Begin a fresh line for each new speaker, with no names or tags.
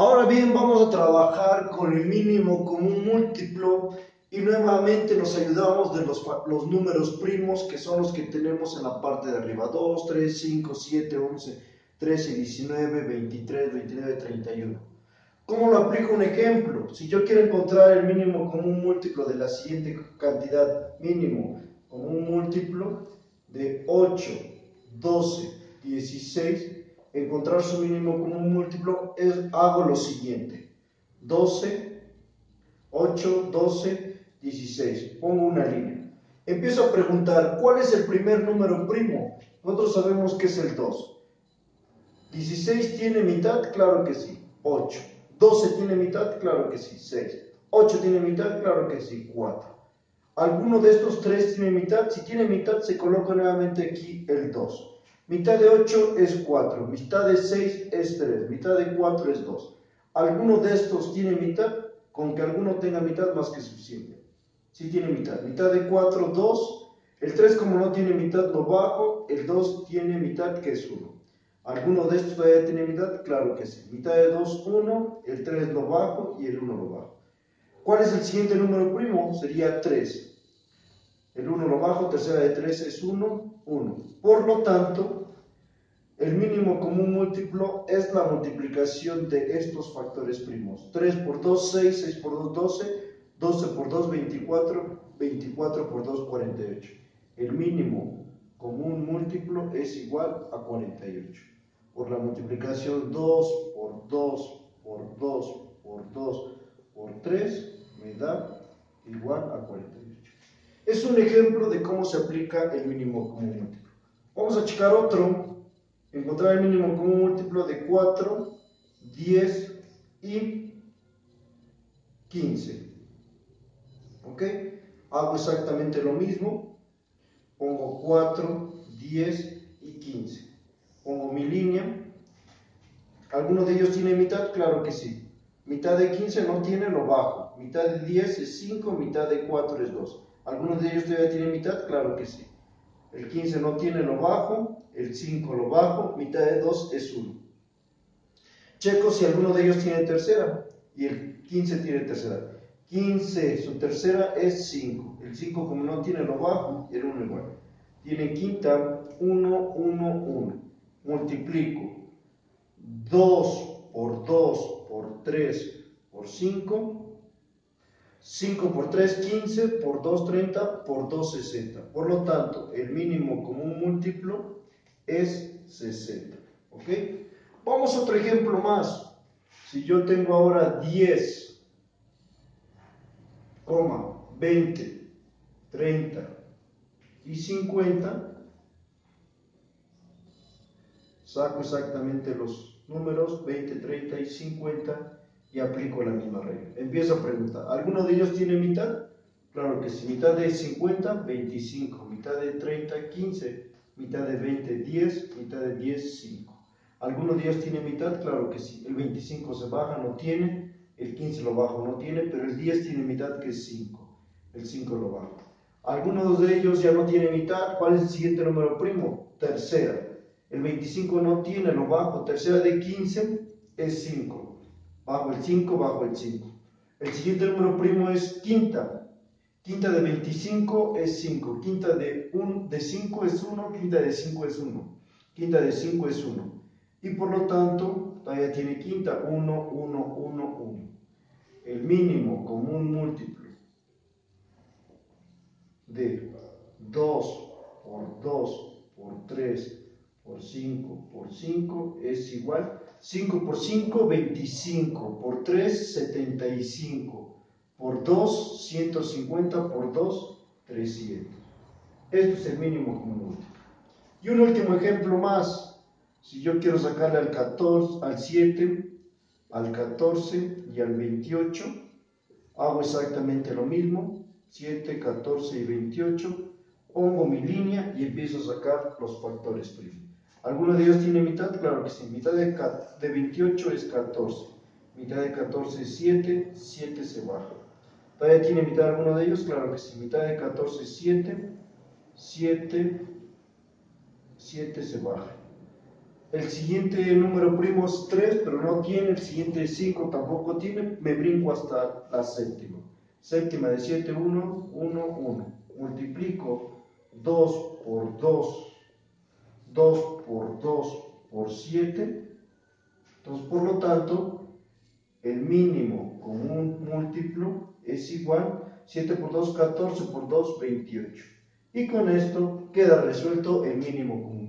Ahora bien, vamos a trabajar con el mínimo común múltiplo y nuevamente nos ayudamos de los, los, números primos que son los que tenemos en la parte de arriba. 2, 3, 5, 7, 11, 13, 19, 23, 29, 31. ¿Cómo lo aplico un ejemplo? Si yo quiero encontrar el mínimo común múltiplo de la siguiente cantidad, mínimo común múltiplo de 8, 12, 16, encontrar su mínimo común múltiplo, es, hago lo siguiente. 12, 8, 12, 16. Pongo una línea. Empiezo a preguntar, ¿cuál es el primer número primo? Nosotros sabemos que es el 2. 16 tiene mitad, claro que sí, 8. 12 tiene mitad, claro que sí, 6. 8 tiene mitad, claro que sí, 4. Alguno de estos tres tiene mitad. Si tiene mitad, se coloca nuevamente aquí el 2. Mitad de 8 es 4, mitad de 6 es 3, mitad de 4 es 2. ¿Alguno de estos tiene mitad? Con que alguno tenga mitad más que suficiente. Sí tiene mitad. Mitad de 4, 2. El 3 como no tiene mitad lo bajo, el 2 tiene mitad que es 1. ¿Alguno de estos todavía tiene mitad? Claro que sí. Mitad de 2, 1, el 3 lo bajo y el 1 lo bajo. ¿Cuál es el siguiente número primo? Sería 3. El 1 lo bajo, tercera de 3 es 1, 1. Por lo tanto, el mínimo común múltiplo es la multiplicación de estos factores primos. 3 por 2, 6, 6 por 2, 12, 12 por 2, 24, 24 por 2, 48. El mínimo común múltiplo es igual a 48. Por la multiplicación 2 por 2 por 2 por 2 por 3 me da igual a 48. Es un ejemplo de cómo se aplica el mínimo común múltiplo. Vamos a checar otro. Encontrar el mínimo común múltiplo de 4, 10 y 15. ¿Ok? Hago exactamente lo mismo. Pongo 4, 10 y 15. Pongo mi línea. ¿Alguno de ellos tiene mitad? Claro que sí. Mitad de 15 no tiene, lo bajo. Mitad de 10 es 5, mitad de 4 es 2. ¿Algunos de ellos todavía tienen mitad? Claro que sí. El 15 no tiene lo bajo, el 5 lo bajo, mitad de 2 es 1. Checo si alguno de ellos tiene tercera y el 15 tiene tercera. 15, su tercera es 5. El 5 como no tiene lo bajo, el 1 igual. Tiene quinta 1, 1, 1. Multiplico 2 por 2 por 3 por 5 5 por 3, 15, por 2, 30, por 2, 60. Por lo tanto, el mínimo común múltiplo es 60. ¿Ok? Vamos a otro ejemplo más. Si yo tengo ahora 10, 20, 30 y 50, saco exactamente los números 20, 30 y 50 y aplico la misma regla. Empiezo a preguntar, ¿alguno de ellos tiene mitad? Claro que sí, mitad de 50, 25, mitad de 30, 15, mitad de 20, 10, mitad de 10, 5. ¿Alguno de ellos tiene mitad? Claro que sí. El 25 se baja, no tiene. El 15 lo bajo, no tiene. Pero el 10 tiene mitad, que es 5. El 5 lo bajo. ¿Alguno de ellos ya no tiene mitad? ¿Cuál es el siguiente número primo? Tercera. El 25 no tiene, lo bajo. Tercera de 15 es 5 bajo el 5, bajo el 5. El siguiente número primo es quinta. Quinta de 25 es 5. Quinta de, de 5 es 1. Quinta de 5 es 1. Quinta de 5 es 1. Y por lo tanto, todavía tiene quinta. 1, 1, 1, 1. El mínimo común múltiplo de 2 por 2 por 3 por 5 por 5 es igual 5 por 5, 25. Por 3, 75. Por 2, 150. Por 2, 300. Esto es el mínimo común Y un último ejemplo más. Si yo quiero sacarle al 14, al 7, al 14 y al 28, hago exactamente lo mismo. 7, 14 y 28. Pongo mi línea y empiezo a sacar los factores primos. ¿Alguno de ellos tiene mitad? Claro que sí. Mitad de, 28 es 14. Mitad de 14 es 7. 7 se baja. ¿Todavía tiene mitad alguno de ellos? Claro que sí. Mitad de 14 es 7. 7. 7 se baja. el siguiente número primo es 3, pero no tiene, el siguiente 5 tampoco tiene, me brinco hasta la séptima. Séptima de 7, 1, 1, 1. Multiplico 2 por 2, 2 por 2 por 7. Entonces, por lo tanto, el mínimo común múltiplo es igual 7 por 2, 14 por 2, 28. Y con esto queda resuelto el mínimo común.